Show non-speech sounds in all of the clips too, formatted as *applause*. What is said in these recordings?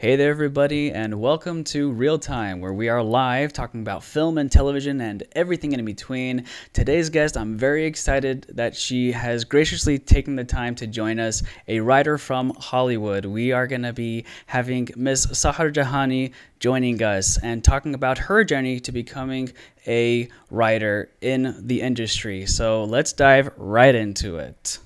Hey there, everybody, and welcome to Reel Time, where we are live talking about film and television and everything in between. Today's guest, I'm very excited that she has graciously taken the time to join us, a writer from Hollywood. We are going to be having Miss Sahar Jahani joining us and talking about her journey to becoming a writer in the industry. So let's dive right into it.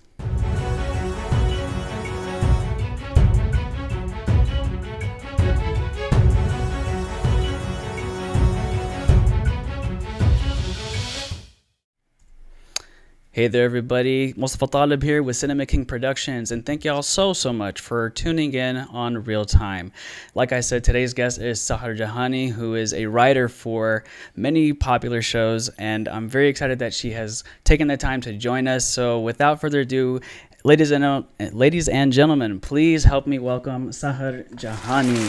Hey there, everybody. Mostafa Taleb here with Cinema King Productions, and thank y'all so, so much for tuning in on Reel Time. Like I said, today's guest is Sahar Jahani, who is a writer for many popular shows, and I'm very excited that she has taken the time to join us. So, without further ado, ladies and, ladies and gentlemen, please help me welcome Sahar Jahani.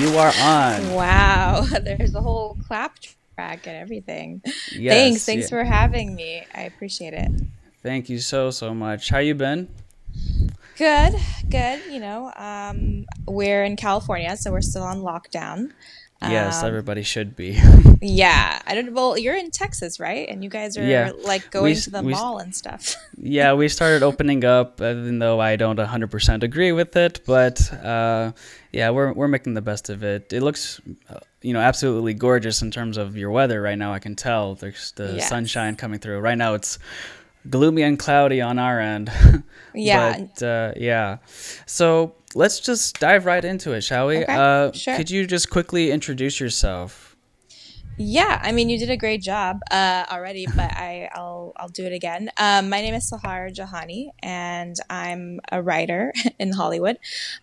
You are on. Wow, *laughs* there's a whole clap track and everything. *laughs* Yes, thanks, thanks yeah. for having me. I appreciate it. Thank you so so much. How you been? Good, good. You know, um, we're in California, so we're still on lockdown. Yes, um, everybody should be. yeah, I don't. Well, you're in Texas, right? And you guys are yeah. like going we, to the we, mall and stuff. *laughs* yeah, we started opening up, even though I don't 100% agree with it. But uh, yeah, we're we're making the best of it. It looks uh, you know absolutely gorgeous in terms of your weather right now. I can tell there's the yes. sunshine coming through. Right now it's gloomy and cloudy on our end. *laughs* yeah. but uh, yeah. So let's just dive right into it, shall we? Okay, uh, sure. Could you just quickly introduce yourself? Yeah, I mean, you did a great job uh, already, but I, will I'll do it again. Um, my name is Sahar Jahani, and I'm a writer *laughs* in Hollywood.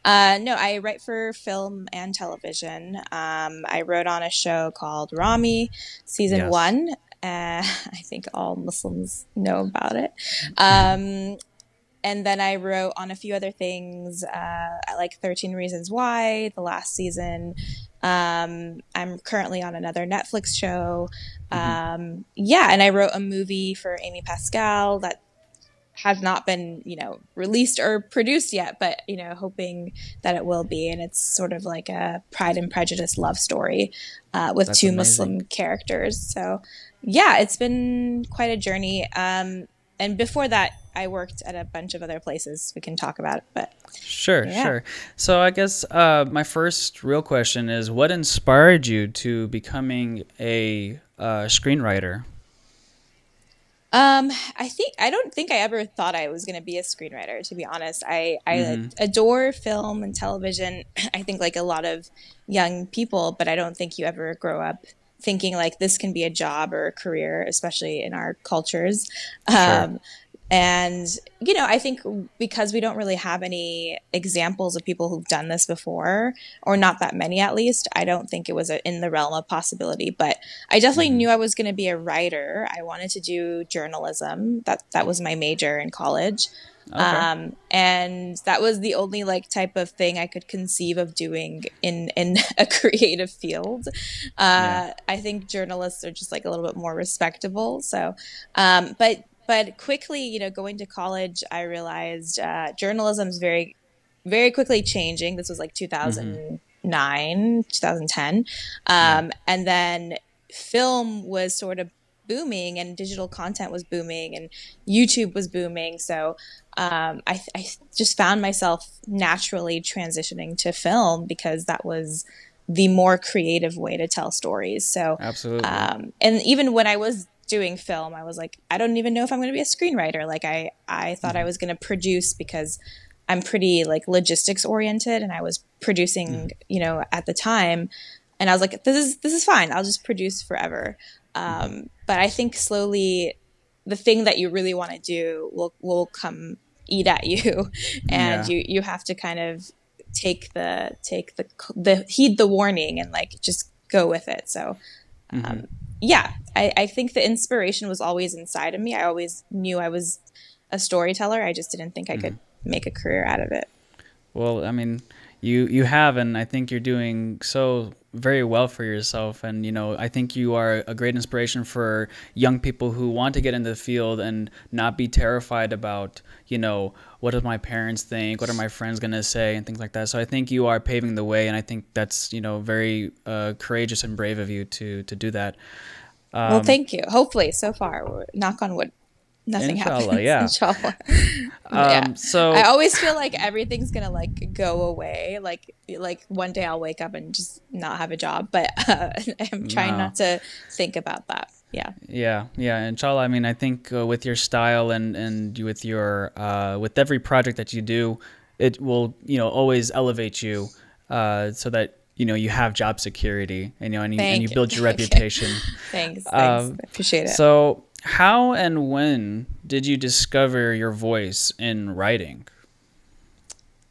Uh, no, I write for film and television. Um, I wrote on a show called Ramy, season yes. one. Uh, *laughs* I think all Muslims know about it. Um, and then I wrote on a few other things, uh, like 13 Reasons Why, the last season. Um, I'm currently on another Netflix show. Mm-hmm. Um, yeah, and I wrote a movie for Amy Pascal that has not been, you know, released or produced yet, but you know, hoping that it will be. And it's sort of like a Pride and Prejudice love story uh, with That's two amazing. Muslim characters. So, yeah, it's been quite a journey. Um, and before that, I worked at a bunch of other places. We can talk about it, but sure, yeah. sure. So I guess uh, my first real question is, what inspired you to becoming a uh, screenwriter? Um, I think I don't think I ever thought I was going to be a screenwriter. To be honest, I I mm-hmm. adore film and television. *clears throat* I think like a lot of young people, but I don't think you ever grow up thinking like this can be a job or a career, especially in our cultures. Sure. Um, and, you know, I think because we don't really have any examples of people who've done this before, or not that many at least, I don't think it was a, in the realm of possibility. But I definitely mm-hmm. knew I was going to be a writer. I wanted to do journalism. That, that was my major in college. Okay. Um, and that was the only like type of thing I could conceive of doing in in *laughs* a creative field. Uh, yeah. I think journalists are just like a little bit more respectable. So, um, but but quickly, you know, going to college, I realized uh, journalism is very very quickly changing. This was like 2009, mm-hmm. 2010, um, yeah. and then film was sort of booming and digital content was booming and YouTube was booming. So um, I, I, just found myself naturally transitioning to film because that was the more creative way to tell stories. So absolutely. Um, and even when I was doing film, I was like, I don't even know if I'm going to be a screenwriter. Like I, I thought mm-hmm. I was going to produce because I'm pretty like logistics oriented and I was producing, mm-hmm. you know, at the time. And I was like, this is, this is fine. I'll just produce forever. Um, but I think slowly the thing that you really want to do will will come eat at you, *laughs* and yeah. you you have to kind of take the take the the heed the warning and like just go with it. So. Um, mm-hmm. yeah, I, I think the inspiration was always inside of me. I always knew I was a storyteller. I just didn't think I could mm-hmm. make a career out of it. Well, I mean, you you have, and I think you're doing so very well for yourself. And you know, I think you are a great inspiration for young people who want to get into the field and not be terrified about you know what do my parents think, what are my friends gonna say, and things like that. So I think you are paving the way, and I think that's you know very uh, courageous and brave of you to to do that. Um, well, thank you. Hopefully, so far, knock on wood, nothing inshallah, happens. *laughs* Yeah. Inshallah. *laughs* um, yeah. So I always feel like everything's gonna like go away. Like like one day I'll wake up and just not have a job. But *laughs* uh, I'm trying no. not to think about that. Yeah. Yeah, yeah. Inshallah. I mean, I think uh, with your style and and with your uh, with every project that you do, it will you know always elevate you uh, so that you know you have job security and you know and you, and you build your reputation. thanks. Thanks. Um, appreciate it. So how and when did you discover your voice in writing?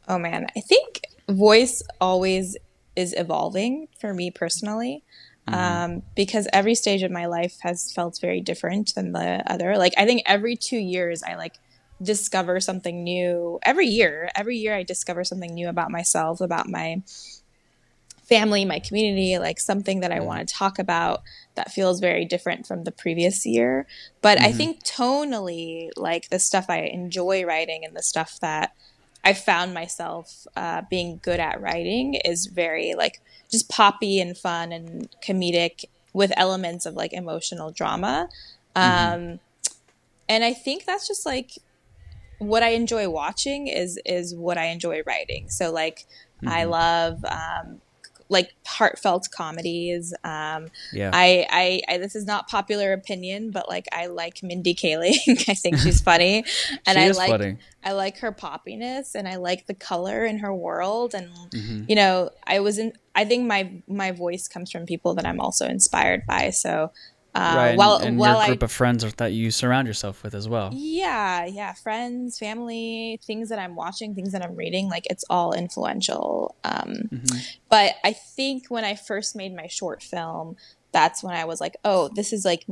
Oh man, I think voice always is evolving for me personally. Mm-hmm. Um, because every stage of my life has felt very different than the other. Like I think every two years I like discover something new. Every year, every year I discover something new about myself, about my family, my community, like something that I mm-hmm. want to talk about that feels very different from the previous year. But mm-hmm. I think tonally, like the stuff I enjoy writing and the stuff that I found myself uh, being good at writing is very like just poppy and fun and comedic with elements of like emotional drama. Mm-hmm. Um, and I think that's just like what I enjoy watching is is what I enjoy writing. So like mm-hmm. I love um, like heartfelt comedies. Um, yeah. I, I, I, this is not popular opinion, but like I like Mindy Kaling. *laughs* I think she's funny, *laughs* and she I like funny. I like her poppiness, and I like the color in her world. And mm-hmm. you know, I was in. I think my my voice comes from people that I'm also inspired by. So uh, right, while, and, while your group I, of friends that you surround yourself with as well. Yeah, yeah, friends, family, things that I'm watching, things that I'm reading, like it's all influential. Um, mm-hmm. But I think when I first made my short film, that's when I was like, oh, this is like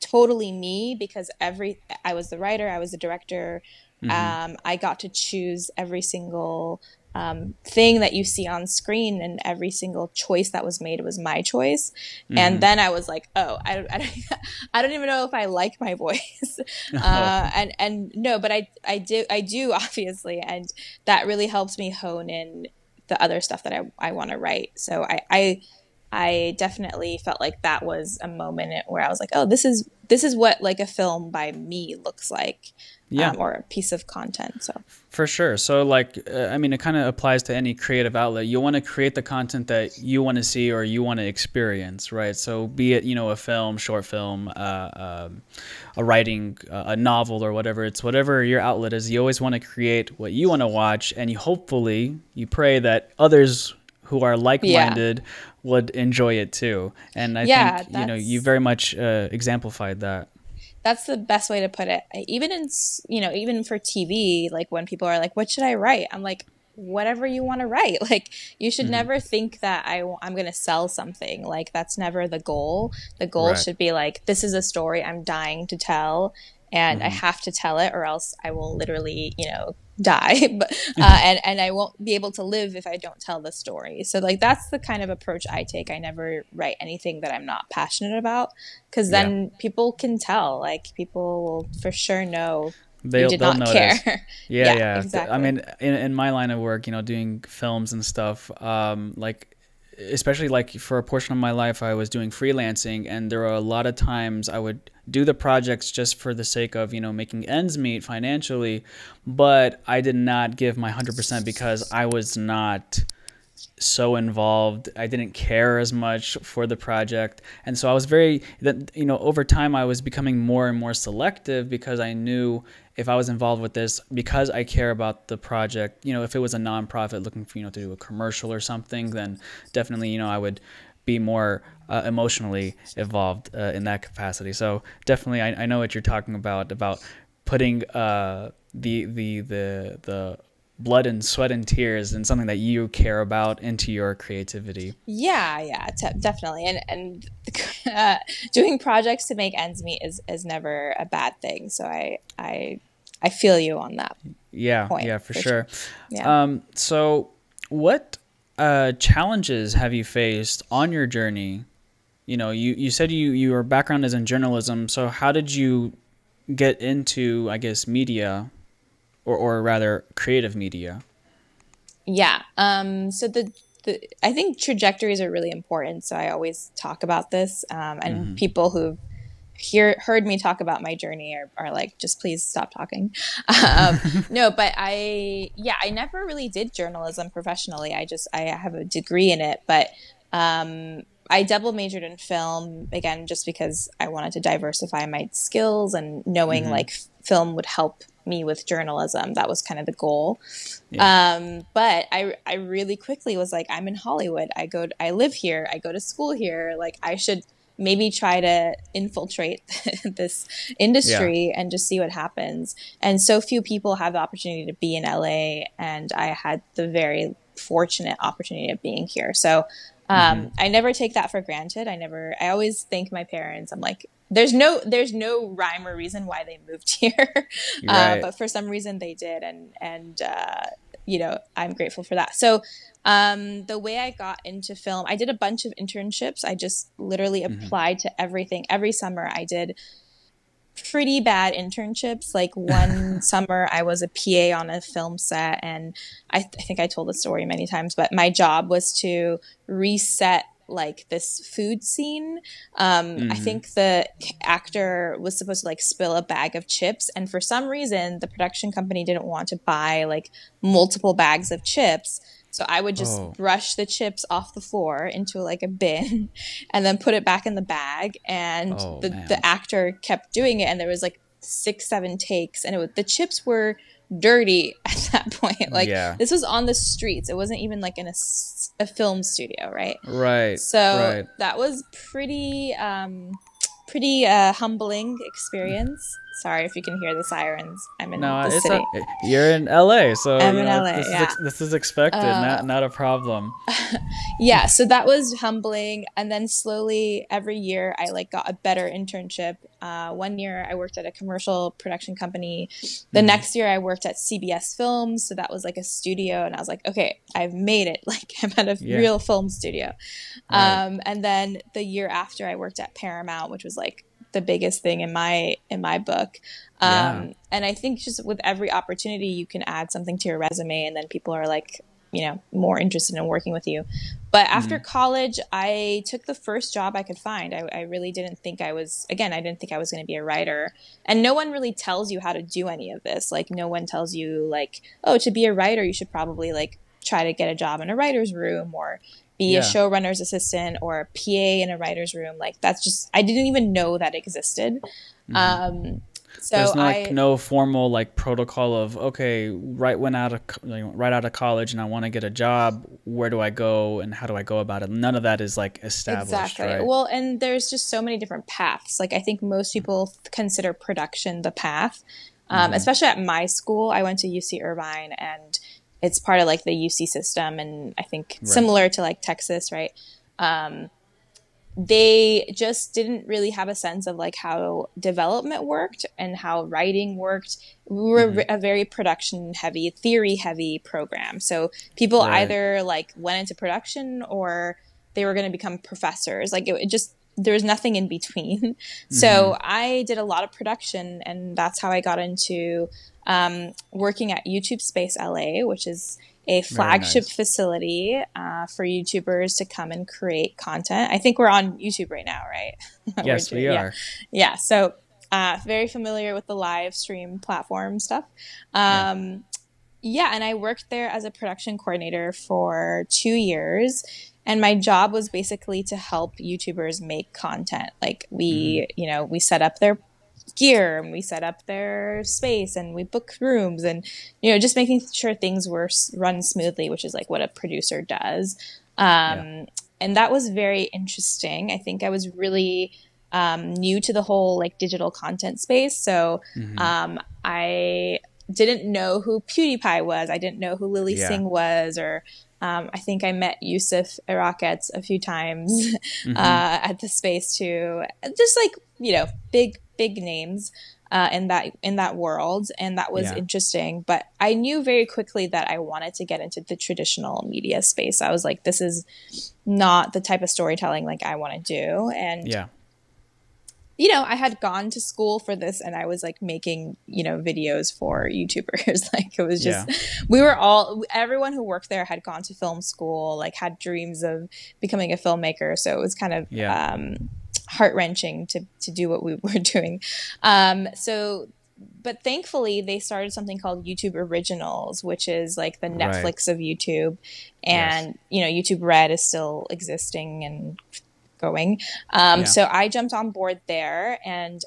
totally me because every I was the writer, I was the director. Mm-hmm. Um, I got to choose every single um, thing that you see on screen and every single choice that was made was my choice. Mm-hmm. and then i was like oh I, *laughs* I, don't, I don't even know if i like my voice. *laughs* Uh, and and no but i i do i do *laughs* obviously. And that really helps me hone in the other stuff that i, I want to write. So i i I definitely felt like that was a moment where I was like, oh, this is this is what like a film by me looks like yeah. Um, or a piece of content. So for sure. So like, uh, I mean, it kind of applies to any creative outlet. You want to create the content that you want to see or you want to experience, right? So be it you know a film, short film, uh, um, a writing, uh, a novel, or whatever. It's whatever your outlet is. You always want to create what you want to watch, and you hopefully you pray that others who are like-minded yeah. Would enjoy it too. And I yeah, think you know you very much uh, exemplified that that's the best way to put it. Even in, you know, even for TV, like when people are like, what should I write? I'm like, whatever you want to write. *laughs* Like, you should mm-hmm. never think that I, I'm going to sell something. Like, that's never the goal. The goal right. should be like, this is a story I'm dying to tell and mm-hmm. I have to tell it or else I will literally, you know, die *laughs* but, uh, and and I won't be able to live if I don't tell the story. So like that's the kind of approach I take. I never write anything that I'm not passionate about because then yeah. people can tell. Like people will for sure know they'll, did they'll not notice. care. *laughs* Yeah, yeah, yeah, exactly. I mean, in in my line of work, you know, doing films and stuff, um, like especially like for a portion of my life I was doing freelancing and there were a lot of times I would do the projects just for the sake of, you know, making ends meet financially, but I did not give my 100% because I was not so involved. I didn't care as much for the project. And so I was very, you know, over time I was becoming more and more selective because I knew if I was involved with this, because I care about the project, you know, if it was a nonprofit looking for, you know, to do a commercial or something, then definitely, you know, I would be more uh, emotionally involved uh, in that capacity. So definitely, I, I, know what you're talking about, about putting uh, the, the, the, the, blood and sweat and tears and something that you care about into your creativity. Yeah, yeah, t- definitely. And and *laughs* uh, doing projects to make ends meet is is never a bad thing. So I I I feel you on that. Yeah, point, yeah, for, for sure. sure. Yeah. Um, so what uh, challenges have you faced on your journey? You know, you, you said you your background is in journalism, so how did you get into, I guess, media, or or rather, creative media? Yeah. Um, so the the, I think trajectories are really important. So I always talk about this, um, and mm-hmm. people who hear heard me talk about my journey are, are like, just please stop talking. *laughs* Um, *laughs* no, but I yeah, I never really did journalism professionally. I just I have a degree in it, but um, I double majored in film again just because I wanted to diversify my skills and knowing mm-hmm. like film would help me with journalism. That was kind of the goal. Yeah. Um, but I, I really quickly was like, I'm in Hollywood. I go, to, I live here. I go to school here. Like I should maybe try to infiltrate *laughs* this industry yeah. and just see what happens. And so few people have the opportunity to be in LA, and I had the very fortunate opportunity of being here. So um, mm-hmm. I never take that for granted. I never. I always thank my parents. I'm like, there's no there's no rhyme or reason why they moved *laughs* here, uh, right. uh, but for some reason they did, and and uh, you know I'm grateful for that. So um, the way I got into film, I did a bunch of internships. I just literally mm-hmm. applied to everything. Every summer I did pretty bad internships. Like one *laughs* summer, I was a PA on a film set, and I, th- I, think I told the story many times, but my job was to reset like this food scene. Um, mm-hmm. I think the actor was supposed to like spill a bag of chips, and for some reason, the production company didn't want to buy like multiple bags of chips. So I would just oh. brush the chips off the floor into like a bin *laughs* and then put it back in the bag. And oh, the, the actor kept doing it. And there was like six, seven takes. And it was, the chips were dirty *laughs* at that point. Like yeah. this was on the streets. It wasn't even like in a, a film studio, right? Right. So right. that was pretty, um, pretty uh, humbling experience. Sorry if you can hear the sirens. I'm in no, the city. A, you're in LA, so I'm in know, LA. This, yeah. is, this is expected, uh, not not a problem. *laughs* yeah, so that was humbling, and then slowly every year I like got a better internship. Uh, one year I worked at a commercial production company. The mm next year I worked at CBS Films, so that was like a studio, and I was like, okay, I've made it. *laughs* Like I'm at a yeah. real film studio. Right. Um, and then the year after I worked at Paramount, which was like the biggest thing in my in my book. Um, yeah. And I think just with every opportunity, you can add something to your resume, and then people are like, you know, more interested in working with you. But after mm-hmm. college, I took the first job I could find. I, I really didn't think I was, again, I didn't think I was going to be a writer. And no one really tells you how to do any of this. Like, no one tells you, like, oh, to be a writer, you should probably, like, try to get a job in a writer's room or be yeah. a showrunner's assistant or a PA in a writer's room. Like that's just I didn't even know that existed. Mm-hmm. Um, so there's no, like I, no formal like protocol of okay, right when out of right out of college and I want to get a job, where do I go and how do I go about it? None of that is like established. Exactly. Right? Well, and there's just so many different paths. Like I think most people consider production the path. Um, mm-hmm. Especially at my school, I went to UC Irvine, and it's part of like the UC system, and I think right. similar to like Texas, right? Um, they just didn't really have a sense of like how development worked and how writing worked. We were mm-hmm. a very production heavy, theory heavy program. So people right. either like went into production or they were going to become professors. Like it, it just there was nothing in between. *laughs* Mm-hmm. So I did a lot of production, and that's how I got into um, working at YouTube Space LA, which is a flagship nice. facility uh, for YouTubers to come and create content. I think we're on YouTube right now, right? *laughs* yes, we are. Yeah. yeah so uh, very familiar with the live stream platform stuff. Um, yeah. yeah, and I worked there as a production coordinator for two years. And my job was basically to help YouTubers make content. Like we, mm. you know, we set up their gear and we set up their space and we book rooms and you know just making sure things were run smoothly which is like what a producer does um, yeah. and that was very interesting i think i was really um, new to the whole like digital content space so mm-hmm. um, i didn't know who PewDiePie was i didn't know who Lily yeah. singh was or um, I think I met Yousef Erakat a few times *laughs* mm-hmm. uh, at the space too. Just like you know, big big names. uh, in that in that world, and that was Yeah. interesting. But I knew very quickly that I wanted to get into the traditional media space. I was like, this is not the type of storytelling like I want to do, and Yeah. You know, I had gone to school for this and I was like making, you know, videos for YouTubers. *laughs* like it was just, we were all, everyone who worked there had gone to film school, like had dreams of becoming a filmmaker. So it was kind of Yeah. um, heart wrenching to, to do what we *laughs* were doing. Um, so, but thankfully they started something called YouTube Originals, which is like the Right. Netflix of YouTube. And, you know, YouTube Red is still existing and going. Um, Yeah. So I jumped on board there, and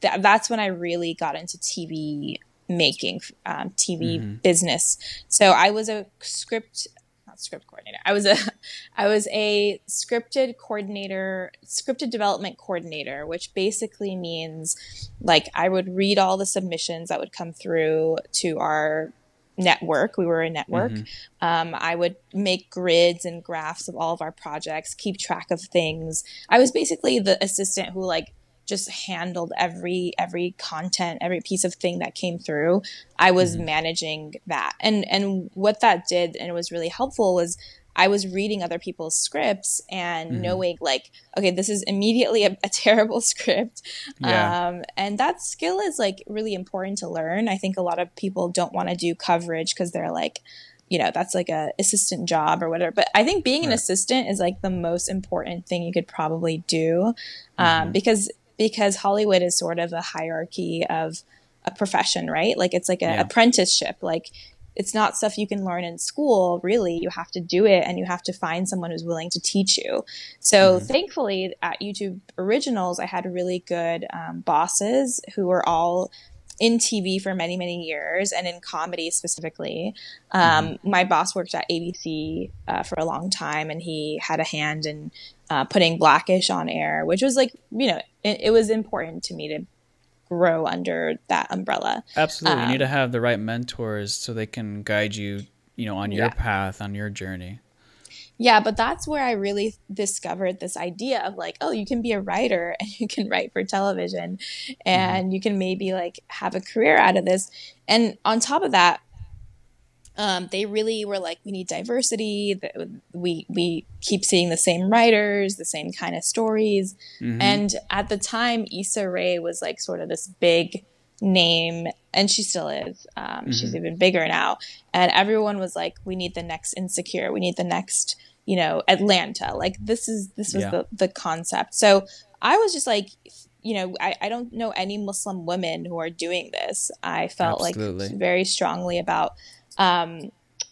th- that's when I really got into TV making, um, TV Mm-hmm. business. So I was a script. not Script coordinator. I was a, *laughs* I was a scripted coordinator, scripted development coordinator, which basically means like I would read all the submissions that would come through to our network. We were a network. Um, I would make grids and graphs of all of our projects, keep track of things. I was basically the assistant who like just handled every every content, every piece of thing that came through. I was managing that, and and what that did, and it was really helpful was. I was reading other people's scripts and knowing like, okay, this is immediately a, a *laughs* terrible script. Yeah. Um, and that skill is like really important to learn. I think a lot of people don't want to do coverage because they're like, you know, that's like a assistant job or whatever. But I think being an assistant is like the most important thing you could probably do, um, because because Hollywood is sort of a hierarchy of a profession, right? Like it's like an Yeah. apprenticeship. Like it's not stuff you can learn in school, really. You have to do it and you have to find someone who's willing to teach you. So thankfully at YouTube Originals, I had really good um, bosses who were all in TV for many, many years and in comedy specifically. Um, My boss worked at ABC uh, for a long time and he had a hand in uh, putting Blackish on air, which was like, you know, it, it was important to me to grow under that umbrella. Absolutely. you Um, need to have the right mentors so they can guide you, you know, on your Yeah. path, on your journey. Yeah, but that's where I really discovered this idea of like, oh, you can be a writer *laughs* and you can write for television and you can maybe like have a career out of this. And on top of that, um, they really were like, we need diversity. We we keep seeing the same writers, the same kind of stories. And at the time, Issa Rae was like sort of this big name, and she still is. Um, She's even bigger now. And everyone was like, we need the next Insecure. We need the next, you know, Atlanta. Like this is this was Yeah. the the concept. So I was just like. You know, I, I don't know any Muslim women who are doing this. I felt Absolutely. like very strongly about um,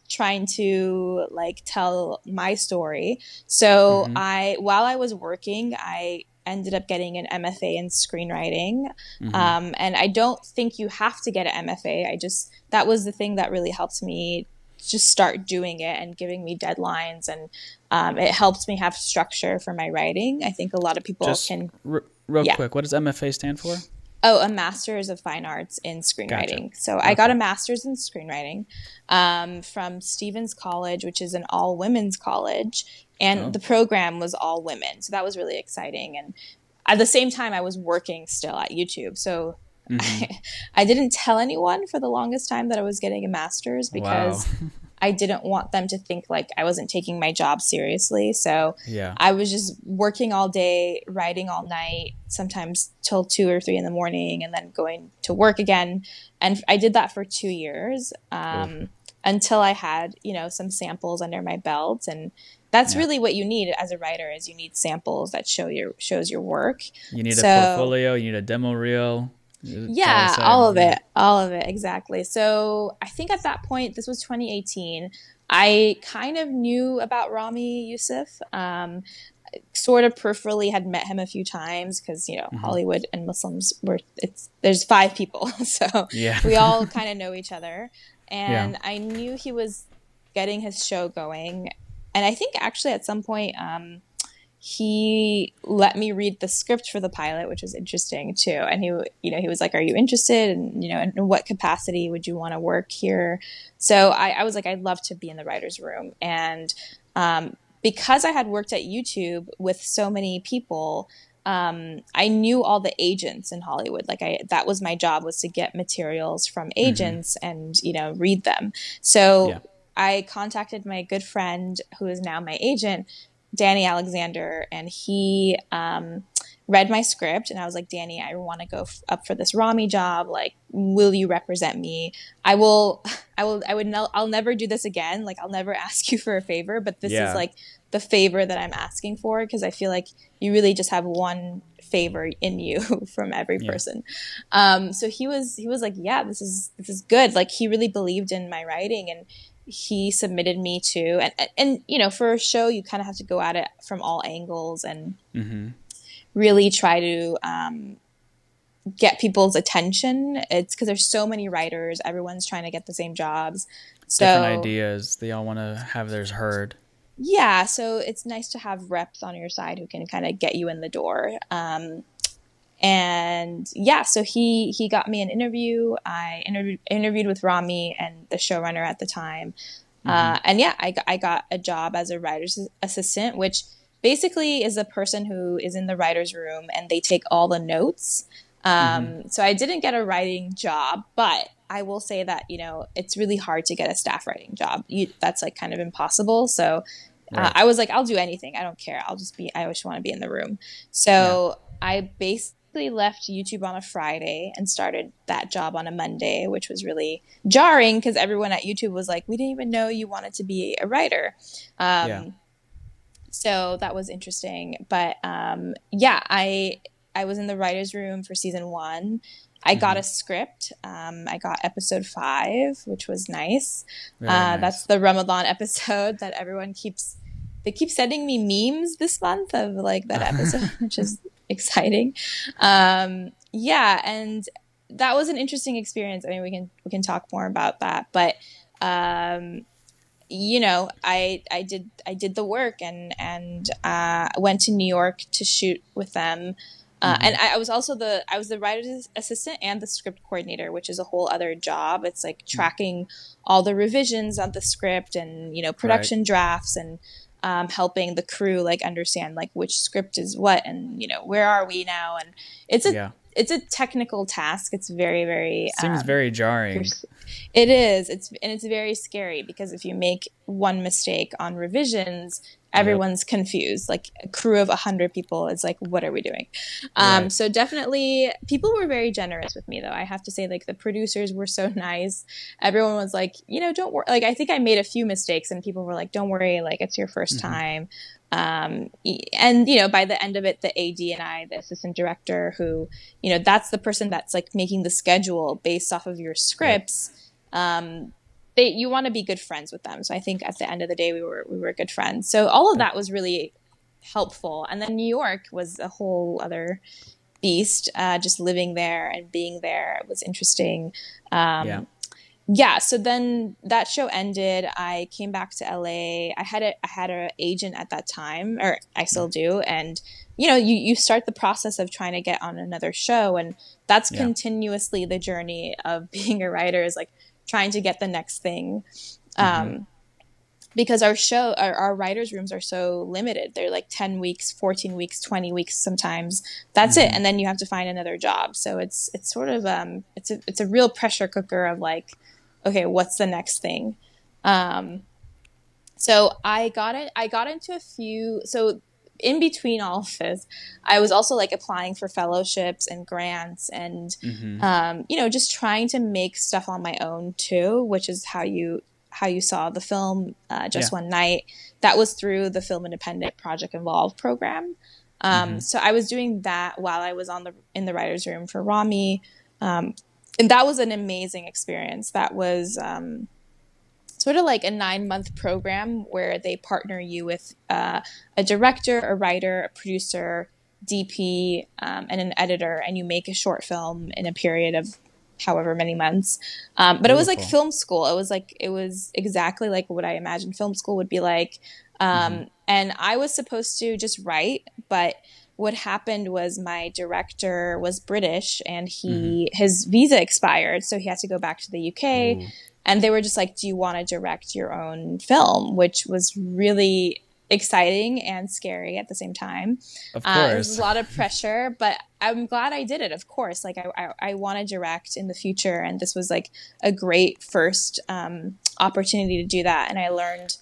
trying to like tell my story. So I, while I was working, I ended up getting an MFA in screenwriting. Um, and I don't think you have to get an MFA. I just, that was the thing that really helped me just start doing it and giving me deadlines. And um, it helped me have structure for my writing. I think a lot of people Just can. r- real Yeah. quick, what does MFA stand for? Oh, a master's of fine arts in screenwriting. So I got a master's in screenwriting um, from Stephens College, which is an all women's college, and Oh. the program was all women. So that was really exciting. And at the same time, I was working still at YouTube. So Mm-hmm. I, *laughs* I didn't tell anyone for the longest time that I was getting a master's because Wow. *laughs* I didn't want them to think like I wasn't taking my job seriously. So Yeah. I was just working all day, writing all night, sometimes till two or three in the morning, and then going to work again. And I did that for two years um, until I had, you know, some samples under my belt. And that's Yeah. really what you need as a writer is you need samples that show your shows your work. You need So- a portfolio, you need a demo reel. Yeah, all of it. All of it, exactly. So I think at that point, this was 2018, I kind of knew about Ramy Youssef. Um, sort of peripherally had met him a few times because, you know, Mm-hmm. Hollywood and Muslims were, it's, there's five people. *laughs* So Yeah. we all *laughs* kind of know each other. And I knew he was getting his show going. And I think actually at some point, um, he let me read the script for the pilot, which was interesting too. And he, you know, he was like, "Are you interested? And you know, in what capacity would you want to work here?" So I, I was like, "I'd love to be in the writers' room." And um, because I had worked at YouTube with so many people, um, I knew all the agents in Hollywood. Like I, that was my job was to get materials from mm-hmm. agents mm-hmm. and you know read them. So yeah. I contacted my good friend who is now my agent, Danny Alexander, and he um, read my script and I was like, Danny, I want to go f- up for this Ramy job. Like, will you represent me? I will, *laughs* I will, I would, no, I'll never do this again. Like, I'll never *laughs* ask you for a favor, but this yeah. is like the favor that I'm asking for because I feel like you really just have one favor in you *laughs* from every yeah. person. Um, so he was, he was like, yeah, this is, this is good. Like, he really believed in my writing and he submitted me to, and, and, you know, for a show, you kind of have to go at it from all angles and, mm-hmm really try to um, get people's attention. It's because there's so many writers, everyone's trying to get the same jobs. So, Different ideas. They all want to have theirs heard. Yeah, so it's nice to have reps on your side who can kind of get you in the door. Um, and yeah, so he he got me an interview. I interviewed interviewed with Ramy and the showrunner at the time. Mm-hmm. Uh, and yeah, I, I got a job as a writer's assistant, which basically is a person who is in the writer's room and they take all the notes. Um, mm-hmm. So I didn't get a writing job, but I will say that, you know, it's really hard to get a staff writing job. You, that's like kind of impossible. So uh, right. I was like, I'll do anything. I don't care. I'll just be, I just want to be in the room. So yeah. I basically left YouTube on a Friday and started that job on a Monday, which was really jarring because everyone at YouTube was like, we didn't even know you wanted to be a writer. Um, yeah so that was interesting. But um, yeah, I I was in the writers' room for season one. I mm-hmm. got a script. Um, I got episode five, which was nice. Uh, nice. That's the Ramadan *laughs* episode that everyone keeps. They keep sending me memes this month of like that *laughs* episode, which is *laughs* exciting. Um, yeah, and that was an interesting experience. I mean, we can we can talk more about that, but um, you know, I I did I did the work and and uh, went to New York to shoot with them. Uh, mm-hmm. And I, I, was also the I was the writer's assistant and the script coordinator, which is a whole other job. It's like mm-hmm. tracking all the revisions on the script and you know production right. drafts and um, helping the crew like understand like which script is what and you know where are we now and it's a yeah it's a technical task. It's very very seems um, very jarring. It is. It's and it's very scary because if you make one mistake on revisions, everyone's yep. confused. Like a crew of a hundred people is like, what are we doing? Um, right. So definitely, people were very generous with me, though. I have to say, like the producers were so *laughs* nice. Everyone was like, you know, don't worry. Like I think I made a few mistakes, and people were like, don't worry. Like it's your 1st mm-hmm. time. Um, and you know, by the end of it, the AD and I, the assistant director, who you know, that's the person that's like making the schedule based off of your scripts. Um, they you want to be good friends with them. So I think at the end of the day, we were we were good friends. So all of that was really helpful. And then New York was a whole other beast. Uh, just living there and being there was interesting. Um, yeah yeah so then that show ended i came back to la i had a i had an agent at that time or i still do and you know you, you start the process of trying to get on another show and that's yeah. continuously the journey of *laughs* being a writer is like trying to get the next thing mm-hmm. um, because our show our, our writers rooms are so limited they're like 10 weeks 14 weeks 20 weeks sometimes that's mm-hmm. it and then you have to find another job so it's it's sort of um it's a it's a real pressure cooker of like okay, what's the next thing? Um, so I got it. I got into a few. So in between all of this, I was also like applying for fellowships and grants, and mm-hmm. um, you know, just trying to make stuff on my own too, which is how you how you saw the film uh, just yeah. one night. That was through the Film Independent Project Involved program. Um, mm-hmm. So I was doing that while I was on the in the writers' room for Ramy. Um, and that was an amazing experience. That was um, sort of like a nine month program where they partner you with uh, a director, a writer, a producer, DP, um, and an editor, and you make a short film in a period of however many months. Um, but Beautiful. it was like film school. It was like it was exactly like what I imagined film school would be like. Um, mm-hmm. And I was supposed to just write, but what happened was my director was British and he mm-hmm. his visa expired, so he had to go back to the UK. Ooh. And they were just like, "Do you want to direct your own film?" Which was really exciting and scary at the same time. Of course. Uh, it was a lot of pressure, but I'm glad I did it, of course. Like, I, I, I want to direct in the future, and this was like a great first um, opportunity to do that. And I learned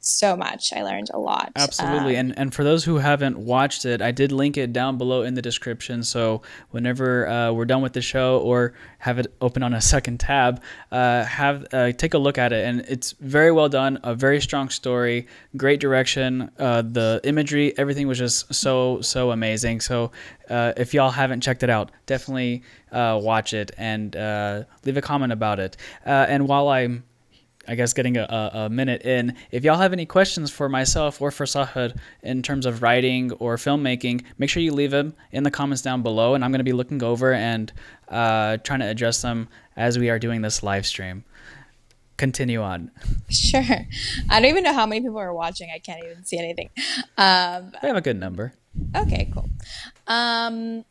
so much. I learned a lot. Absolutely. Um, and and for those who haven't watched it, I did link it down below in the description. So whenever uh, we're done with the show or have it open on a second tab, uh, have uh, take a look at it. And it's very well done. A very strong story, great direction. Uh, the imagery, everything was just so so amazing. So uh, if y'all haven't checked it out, definitely uh, watch it and leave a comment about it. and while I'm I guess getting a, a, minute in. If y'all have any questions for myself or for Sahar in terms of writing or filmmaking, make sure you leave them in the comments down below, and I'm going to be looking over and uh, trying to address them as we are doing this live stream. Continue on. *laughs* Sure. I don't even know how many people are watching. I can't even see anything. Um, we have a good number. Okay, cool. Um,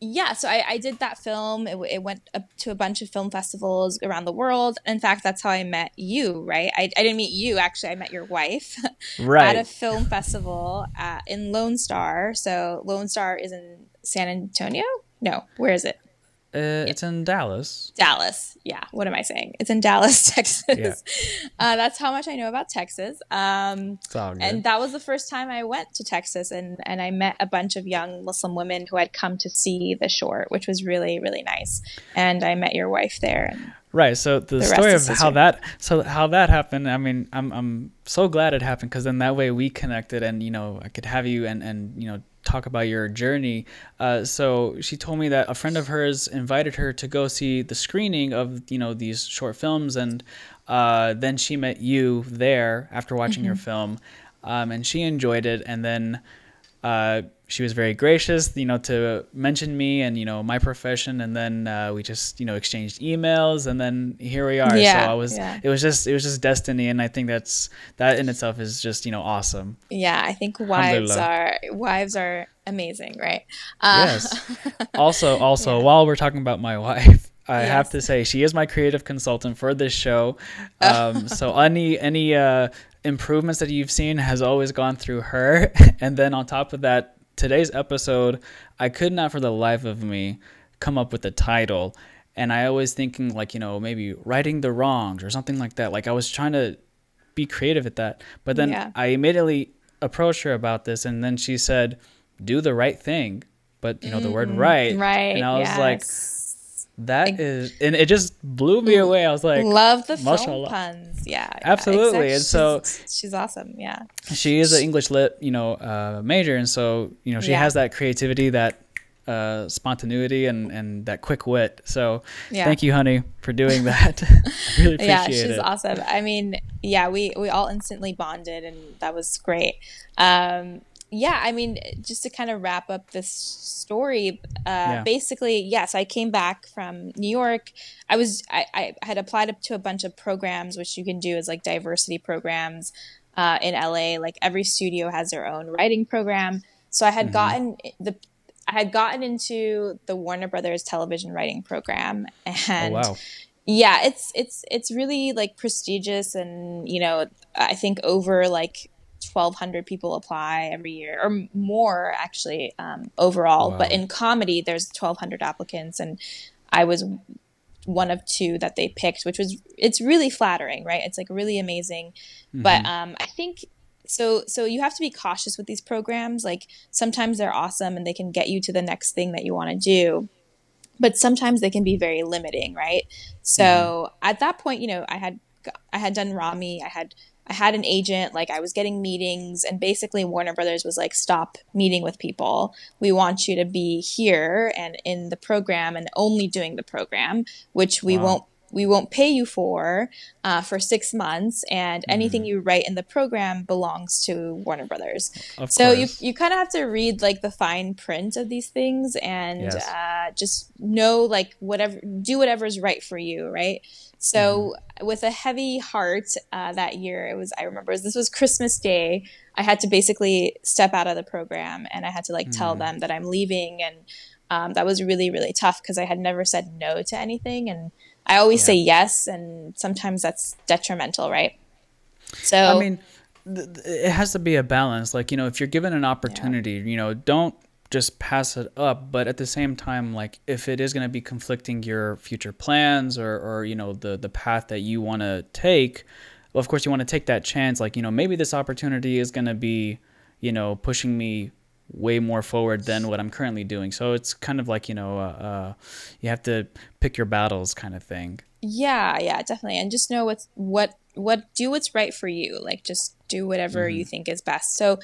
yeah, so I, I did that film. It, it, went up to a bunch of film festivals around the world. In fact, that's how I met you, right? I, I didn't meet you, actually. I met your wife right. *laughs* at a film festival at, in Lone Star. So Lone Star is in San Antonio? No, where is it? Uh, it's in Dallas. Dallas. Yeah. What am I saying? It's in Dallas, *laughs* Texas. Yeah. Uh, that's how much I know about Texas. Um, and that was the first time I went to Texas and, and I met a bunch of young Muslim women who had come to see the short, which was really, really nice. And I met your wife there. Right. So the, the story of how that so how that happened. I mean, I'm I'm so glad it happened because then that way we connected, and you know, I could have you and and you know talk about your journey. Uh, so she told me that a friend of hers invited her to go see the screening of you know these short films, and uh, then she met you there after watching mm-hmm. your film, um, and she enjoyed it, and then. Uh, she was very gracious, you know, to mention me and you know my profession, and then uh, we just you know exchanged emails, and then here we are. Yeah, so I was, yeah. it was just, it was just destiny, and I think that's that in itself is just you know awesome. Yeah, I think wives are wives are amazing, right? Uh, yes. *laughs* also, also, yeah. while we're talking about my *laughs* wife, I yes. have to say she is my creative consultant for this show. Um, so any any uh, improvements that you've seen has always gone through her, *laughs* and then on top of that, today's episode, I could not for the life of me come up with a title. And I always thinking like, you know, maybe righting the wrongs or something like that. Like I was trying to be creative at that. But then yeah. I immediately approached her about this and then she said, do the right thing. But you know, the word mm-hmm. right. Right. And I was yes. like, that like, is, and it just blew me away. I was like, love the film puns. Yeah, absolutely. and so she's awesome. Yeah, she is an English lit, you know, uh, major, and so you know she yeah. has that creativity, that uh, spontaneity, and and that quick wit. So yeah. thank you, honey, for doing *laughs* that. *laughs* really appreciate yeah, she's it. awesome. I mean, yeah, we we all instantly bonded, and that was great. Um, yeah, I mean, just to kind of wrap up this story, uh, yeah. basically, yes, I came back from New York. I was I, I had applied to a bunch of programs, which you can do as like diversity programs uh, in LA. Like every studio has their own writing program. So I had mm-hmm. gotten the I had gotten into the Warner Brothers television writing program, and oh, wow. yeah, it's it's it's really like prestigious, and you know, I think over like 1,200 people apply every year, or more actually um, overall. Wow. But in comedy, there's 1,200 applicants, and I was one of two that they picked, which was it's really flattering, right? It's like really amazing. Mm-hmm. But um, I think so. So you have to be cautious with these programs. Like sometimes they're awesome and they can get you to the next thing that you want to do. But sometimes they can be very limiting, right? So mm-hmm. at that point, you know, I had I had done Ramy, I had I had an agent, like I was getting meetings, and basically Warner Brothers was like, stop meeting with people. We want you to be here and in the program and only doing the program, which we wow. won't we won't pay you for uh, for six months, and mm-hmm. anything you write in the program belongs to Warner Brothers. Of so course. you you kind of have to read like the fine print of these things and yes. uh, just know like whatever do whatever's right for you, right? So mm. with a heavy heart uh, that year, it was I remember this was Christmas Day. I had to basically step out of the program and I had to like mm. tell them that I'm leaving, and um, that was really really tough because I had never said no to anything, and I always yeah. say yes, and sometimes that's detrimental, right? So I mean. it has to be a balance. Like you know, if you're given an opportunity, yeah. you know, don't just pass it up but at the same time like if it is going to be conflicting your future plans or or you know the the path that you want to take well of course you want to take that chance like you know maybe this opportunity is going to be you know pushing me way more forward than what I'm currently doing so it's kind of like you know uh, uh, you have to pick your battles kind of thing yeah yeah definitely and just know what's what what do what's right for you like just do whatever mm-hmm. you think is best so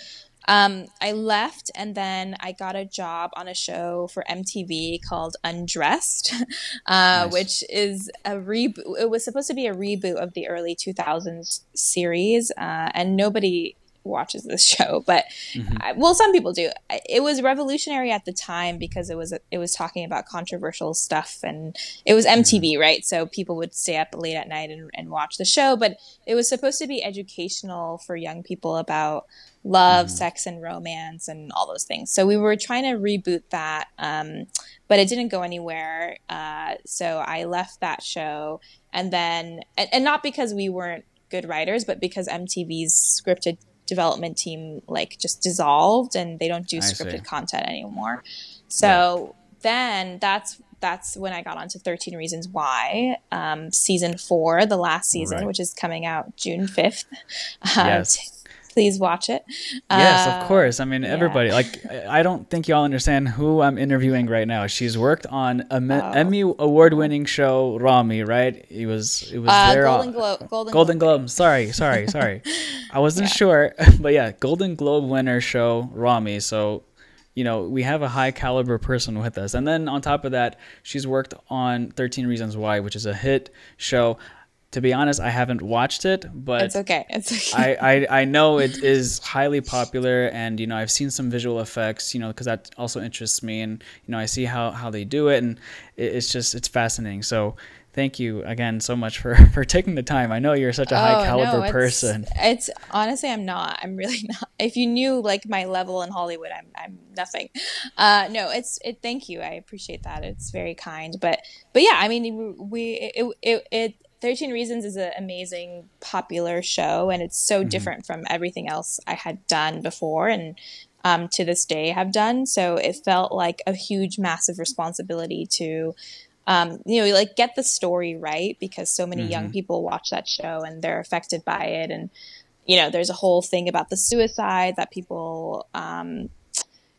um, I left and then I got a job on a show for MTV called Undressed, *laughs* uh, nice. which is a reboot. It was supposed to be a reboot of the early 2000s series, uh, and nobody watches this *laughs* show, but mm-hmm. I, well, some people do. It was revolutionary at the time because it was it was talking about controversial stuff, and it was MTV, mm-hmm. right? So people would stay up late at night and, and watch the show. But it was supposed to be educational for young people about love, mm-hmm. sex, and romance, and all those things. So we were trying to reboot that, um, but it didn't go anywhere. Uh, so I left that show, and then and, and not because we weren't good writers, but because MTV's scripted development team like just dissolved and they don't do scripted content anymore. So yeah. then that's that's when I got onto 13 Reasons Why, um, season four, the last season, right. which is coming out June 5th. Uh, yes please watch it. Yes, uh, of course. I mean, everybody. Yeah. Like, I don't think y'all understand who I'm interviewing right now. She's worked on a oh. Emmy award-winning show, Ramy, Right? It was it was uh, there. Golden Globe. Golden, Golden Globe. Globe. Sorry, sorry, *laughs* sorry. I wasn't yeah. sure, *laughs* but yeah, Golden Globe winner show, Ramy. So you know, we have a high caliber person with us. And then on top of that, she's worked on 13 Reasons Why, which is a hit show to be honest, I haven't watched it, but it's okay. It's okay. I, I, *laughs* I know it is highly popular, and you know I've seen some visual effects, you know, because that also interests me, and you know I see how how they do it, and it's just it's fascinating. So thank you again so much for *laughs* for taking the time. I know you're such a high oh, caliber no, it's, person. It's honestly I'm not. I'm really *laughs* not. If you knew like my level in Hollywood, I'm I'm nothing. Uh, no, it's it. Thank you. I appreciate that. It's very kind. But but yeah, I mean we it it, it 13 Reasons is an amazing, popular show, and it's so mm-hmm. different from everything else I had done before and um, to this day have done. So it felt like a huge, massive responsibility to, um, you know, like get the story right because so many mm-hmm. young people watch that show and they're affected by it. And, you know, there's a whole thing about the suicide that people, um,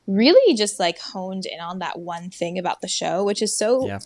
really just like honed in on that one thing about the show, which is so yeah.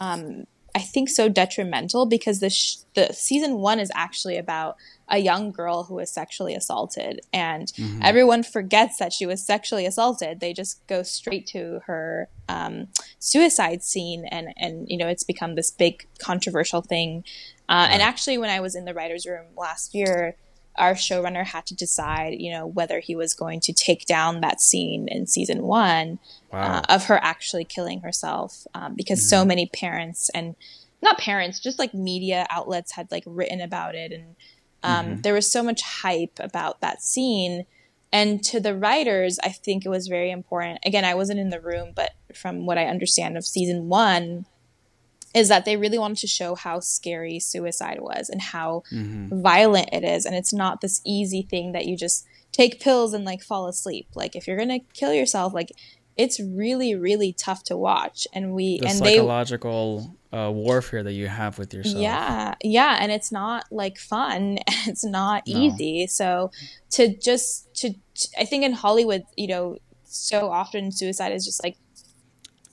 um, I think so detrimental because the sh- the season one is actually about a young girl who was sexually assaulted, and mm-hmm. everyone forgets that she was sexually assaulted. They just go straight to her um, suicide scene, and and you know it's become this big controversial thing. Uh, right. And actually, when I was in the writers' room last year, our showrunner had to decide, you know, whether he was going to take down that scene in season one wow. uh, of her actually killing herself, um, because mm-hmm. so many parents and not parents, just like media outlets had like written about it, and um, mm-hmm. there was so much hype about that scene. And to the writers, I think it was very important. Again, I wasn't in the room, but from what I understand of season one, is that they really wanted to show how scary suicide was and how mm-hmm. violent it is. And it's not this easy thing that you just take pills and like fall asleep. Like if you're gonna kill yourself like it's really really tough to watch. And we the and psychological they, uh, warfare that you have with yourself. Yeah. Yeah. And it's not like fun. *laughs* It's not no. easy. So to just to i think in hollywood you know so often suicide is just like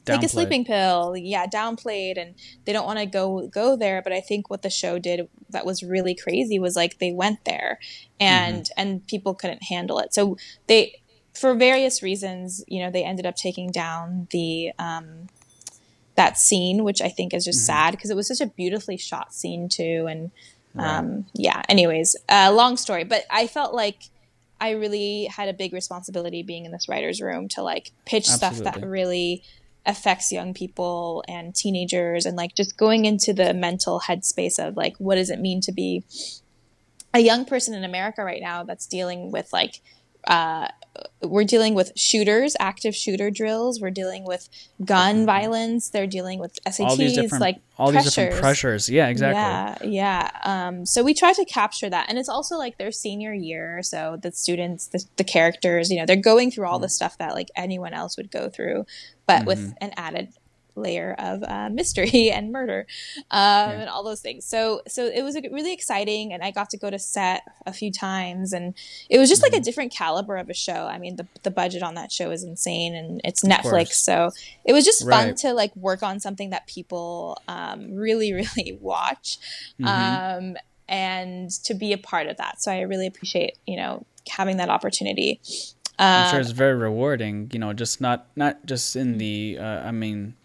take a sleeping pill yeah downplayed and they don't want to go go there but i think what the show did that was really crazy was like they went there and mm-hmm. and people couldn't handle it so they for various reasons you know they ended up taking down the um that scene which i think is just mm-hmm. sad because it was such a beautifully shot scene too and um right. yeah anyways uh long story but i felt like I really had a big responsibility being in this writer's room to like pitch Absolutely. stuff that really affects young people and teenagers and like just going into the mental headspace of like what does it mean to be a young person in America right now that's dealing with like uh, we're dealing with shooters, active shooter drills. We're dealing with gun violence. They're dealing with SATs, all these different, like all pressures. these different pressures. Yeah, exactly. Yeah, yeah. Um, so we try to capture that, and it's also like their senior year, so the students, the, the characters, you know, they're going through all the stuff that like anyone else would go through, but mm-hmm. with an added layer of uh, mystery *laughs* and murder um, yeah. and all those things. So so it was really exciting, and I got to go to set a few times, and it was just mm-hmm. like a mm-hmm. different caliber of a show. I mean, the the budget on that show is insane, and it's Netflix, so it was just fun right. to like work on something that people um, really *laughs* really watch. Mm-hmm. Um, and to be a part of that. So I really appreciate, you know, having that opportunity. I'm sure it's very rewarding, you know, just not not just in the uh, I mean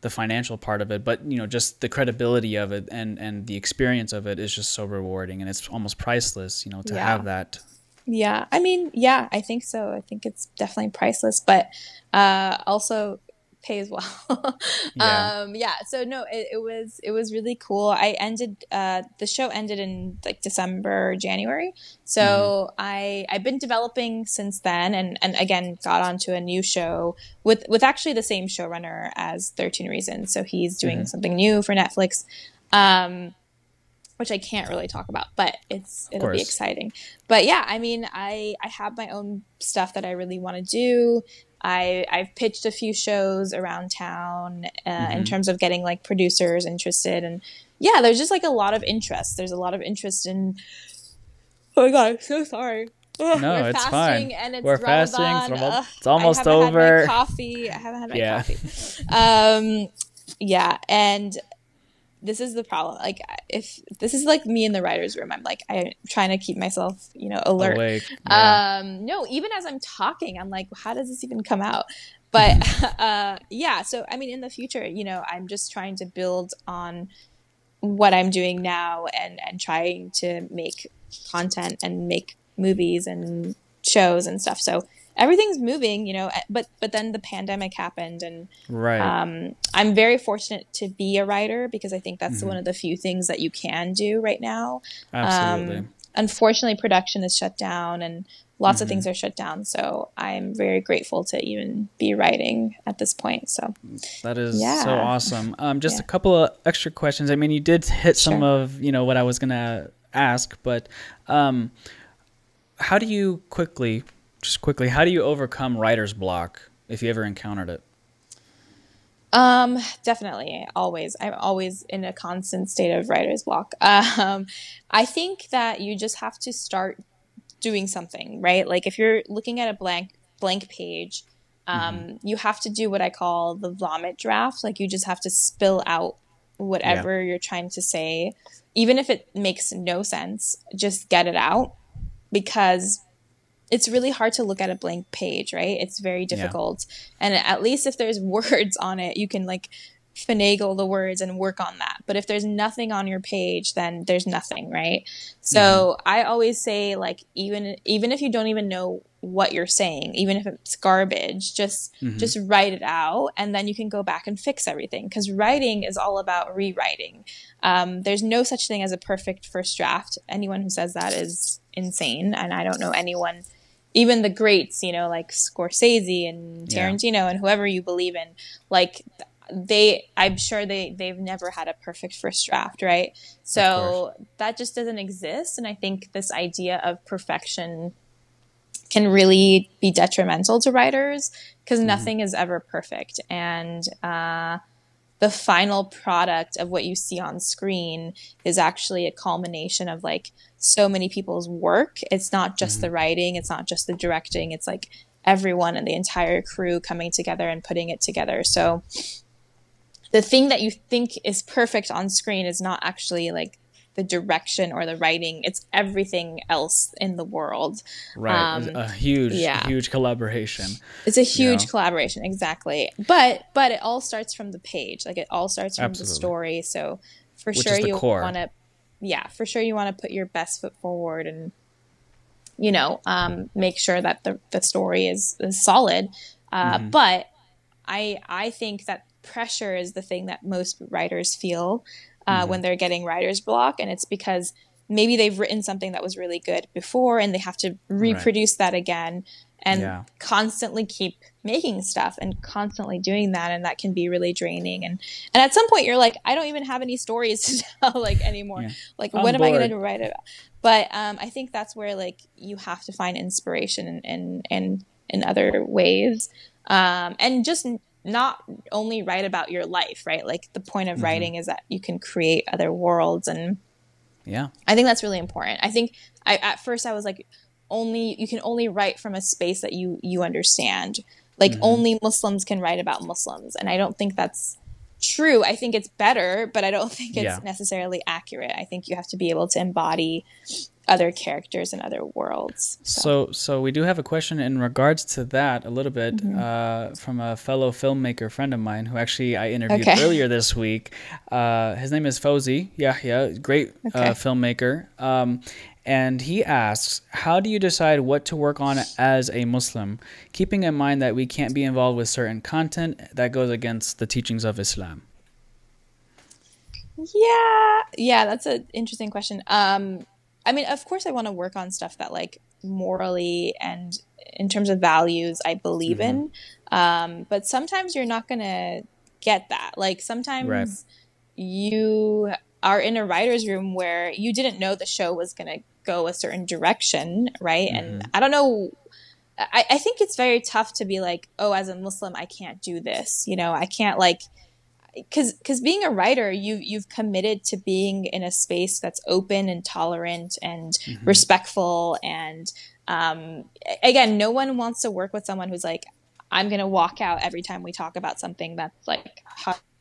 the financial part of it, but you know, just the credibility of it and and the experience of it is just so rewarding, and it's almost priceless. You know, to yeah. have that. Yeah, I mean, yeah, I think so. I think it's definitely priceless, but uh, also pays well. *laughs* yeah. Um, yeah. So no, it, it, was it was really cool. I ended uh, the show ended in like December, January. So mm-hmm. I I've been developing since then, and and again got onto a new show with with actually the same showrunner as Thirteen Reasons. So he's doing mm-hmm. something new for Netflix. Um, which I can't really talk about, but it's it'll be exciting. But yeah, I mean, I I have my own stuff that I really want to do. I I've pitched a few shows around town uh, mm-hmm. in terms of getting like producers interested, and yeah, there's just like a lot of interest. There's a lot of interest in. Oh my god, I'm so sorry. Ugh, no, it's fine. And it's we're Ramadan. fasting. It's, it's almost over. coffee. I haven't had my yeah. coffee. Um, yeah, and this is the problem. Like if this is like me in the writer's room, I'm like I'm trying to keep myself, you know, alert. Awake, yeah. Um, no, even as I'm talking, I'm like, how does this even come out? But *laughs* uh, yeah, so I mean, in the future, you know, I'm just trying to build on what I'm doing now and and trying to make content and make movies and shows and stuff. So everything's moving, you know, eh, but but then the pandemic happened and right. Um, I'm very fortunate to be a writer because I think that's mm-hmm. one of the few things that you can do right now. Absolutely. Um, unfortunately, production is shut down and lots mm-hmm. of things are shut down. So I'm very grateful to even be writing at this point. So that is yeah. so awesome. Um, just yeah. a couple of extra questions. I mean, you did hit sure. some of you know what I was gonna ask, but um, how do you quickly just quickly, how do you overcome writer's block if you ever encountered it? Um, definitely, always. I'm always in a constant state of writer's block. *laughs* Um, I think that you just have to start doing something, right? Like if you're looking at a blank blank page, um, mm-hmm. you have to do what I call the vomit draft. Like you just have to spill out whatever yeah. you're trying to say, even if it makes no sense. Just get it out because it's really hard to look at a blank page, right? It's very difficult. Yeah. And at least if there's *laughs* words on it, you can like finagle the words and work on that. But if there's nothing on your page, then there's nothing, right? So mm-hmm. I always say like even even if you don't even know what you're saying, even if it's garbage, just mm-hmm. just write it out and then you can go back and fix everything cuz writing is all about rewriting. Um, there's no such thing as a perfect first draft. Anyone who says that is insane and I don't know anyone even the greats, you know, like Scorsese and Tarantino yeah. and whoever you believe in, like they I'm sure they they've never had a perfect first draft, right? So that just doesn't exist and I think this idea of perfection can really be detrimental to writers because mm-hmm. nothing is ever perfect and uh, the final product of what you see on screen is actually a culmination of like so many people's work. It's not just mm-hmm. the writing, it's not just the directing, it's like everyone and the entire crew coming together and putting it together. So the thing that you think is perfect on screen is not actually like the direction or the writing it's everything else in the world right um, a huge yeah. huge collaboration it's a huge you know? collaboration exactly but but it all starts from the page like it all starts from Absolutely. the story so for Which sure you want to yeah, for sure you want to put your best foot forward and you know um, make sure that the, the story is, is solid. Uh, mm-hmm. But I I think that pressure is the thing that most writers feel uh, mm-hmm. when they're getting writer's block, and it's because maybe they've written something that was really good before and they have to reproduce right. that again and yeah. constantly keep making stuff and constantly doing that and that can be really draining and and at some point you're like i don't even have any stories to *laughs* tell like anymore yeah. like I'm what bored. am i going to write about but um, i think that's where like you have to find inspiration in in in, in other ways um, and just not only write about your life right like the point of mm-hmm. writing is that you can create other worlds and yeah i think that's really important i think i at first i was like only you can only write from a space that you you understand. Like mm-hmm. only Muslims can write about Muslims, and I don't think that's true. I think it's better, but I don't *laughs* think it's yeah. necessarily accurate. I think you have to be able to embody other characters and other worlds. So. so, so, we do have a question in regards to that a little bit mm-hmm. uh, from a fellow filmmaker friend of mine who actually I interviewed okay. *laughs* earlier this week. Uh, his name is Fauzi Yahya, great uh, okay. uh, filmmaker. Um, and he asks, How do you decide what to work on as a Muslim, keeping in mind that we can't be involved with certain content that goes against the teachings of Islam? Yeah, yeah, that's an interesting question. Um, I mean, of course, I want to work on stuff that, like, morally and in terms of values, I believe mm-hmm. in. Um, but sometimes you're not going to get that. Like, sometimes right. you are in a writer's room where you didn't know the show was going to go a certain direction, right? Mm-hmm. And I don't know. I, I think it's very tough to be like, oh, as a Muslim, I can't do this. You know, I can't like, because because being a writer, you you've committed to being in a space that's open and tolerant and mm-hmm. respectful. And um, again, no one wants to work with someone who's like, I'm gonna walk out every time we talk about something that's like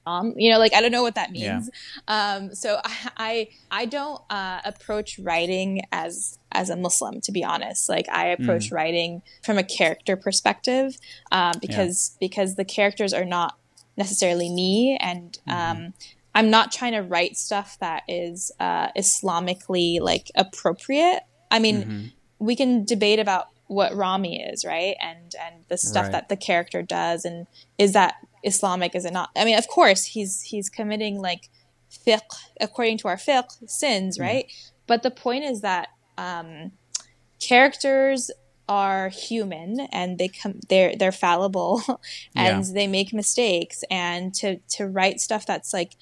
um, you know, like I don't know what that means. Yeah. Um, so I, I, I don't uh, approach writing as as a Muslim, to be honest. Like I approach mm. writing from a character perspective um, because yeah. because the characters are not necessarily me, and mm-hmm. um, I'm not trying to write stuff that is uh, Islamically like appropriate. I mean, mm-hmm. we can debate about what Ramy is, right? And and the stuff right. that the character does and is that Islamic? Is it not? I mean, of course, he's he's committing like fiqh according to our fiqh sins, mm. right? Mm. But the point is that um, characters are human and they come they're they're fallible *laughs* and yeah. they make mistakes and to to write stuff that's like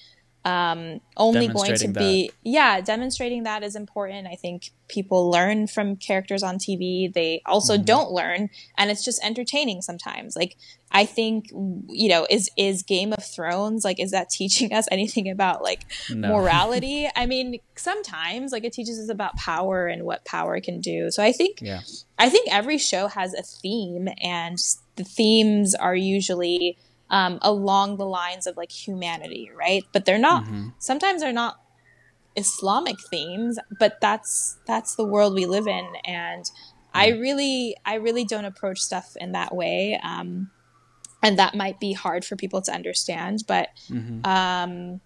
um, only going to be that. yeah demonstrating that is important i think people learn from characters on tv they also mm-hmm. don't learn and it's just entertaining sometimes like i think you know is is game of thrones like is that teaching us anything about like no. morality *laughs* i mean sometimes like it teaches us about power and what power can do so i think yeah. i think every show has a theme and the themes are usually um, along the lines of like humanity, right? But they're not. Mm-hmm. Sometimes they're not Islamic themes, but that's that's the world we live in, and I really I really don't approach stuff in that way. Um, and that might be hard for people to understand, but mm-hmm. um,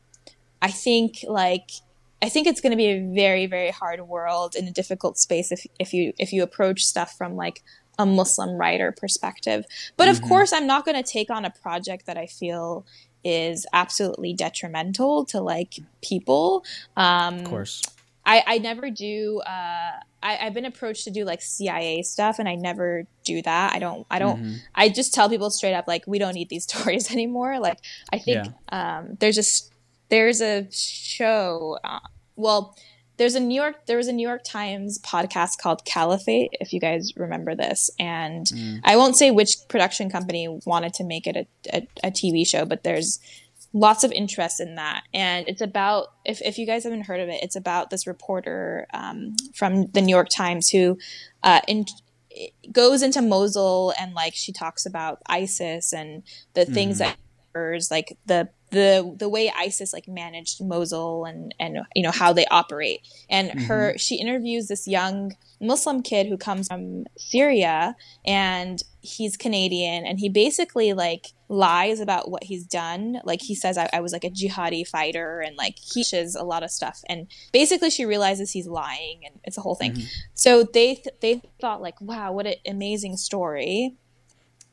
I think like I think it's going to be a very very hard world in a difficult space if if you if you approach stuff from like a Muslim writer perspective. But mm-hmm. of course, I'm not going to take on a project that I feel is absolutely detrimental to like people. Um, of course. I, I never do. Uh, I, have been approached to do like CIA stuff, and I never do that. I don't. I don't. Mm-hmm. I just tell people straight up, like, we don't need these *laughs* stories anymore. Like, I think yeah. um, there's just there's a show. Uh, well, there's a New York there was a New York Times podcast called Caliphate if you guys remember this and mm. I won't say which production company wanted to make it a, a, a, TV show but there's lots of interest in that and it's about if, if you guys haven't heard of it it's about this reporter um, from the New York Times who uh, in, goes into Mosul and like she talks about ISIS and the mm. things that like the the the way ISIS like managed Mosul and and you know how they operate. And mm-hmm. her she interviews this young Muslim kid who comes from Syria and he's Canadian and he basically like lies about what he's done. Like he says I, I was like a jihadi fighter and like he says a lot of stuff and basically she realizes he's lying and it's a whole thing. Mm-hmm. So they th- they thought like wow what an amazing story.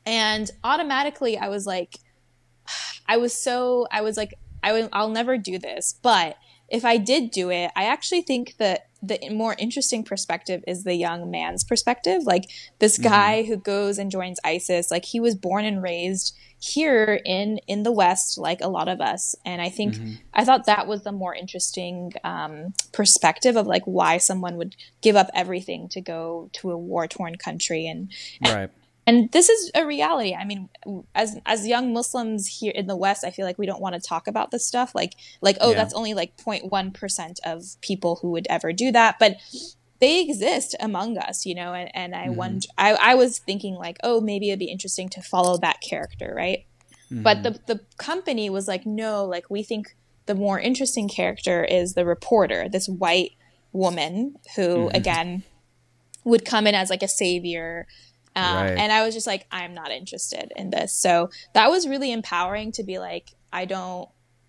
And automatically I was like I was so I was like I will I'll never do this, but if I did do it, I actually think that the more interesting perspective is the young man's perspective. Like this mm-hmm. guy mm-hmm. who goes and joins ISIS, like he was born and raised here in in the West, like a lot of us. And I think mm-hmm. I thought that was the more interesting um, perspective of like why someone would give up everything to go to a war torn country and, and right and this is a reality i mean as as young muslims here in the west i feel like we don't want to talk about this stuff like like oh yeah. that's only like 0.1% of people who would ever do that but they exist among us you know and, and i mm-hmm. wonder I, I was thinking like oh maybe it'd be interesting to follow that character right mm-hmm. but the the company was like no like we think the more interesting character is the reporter this white woman who mm-hmm. again would come in as like a savior um, right. And I was just like, I'm not interested in this. So that was really empowering to be like, I don't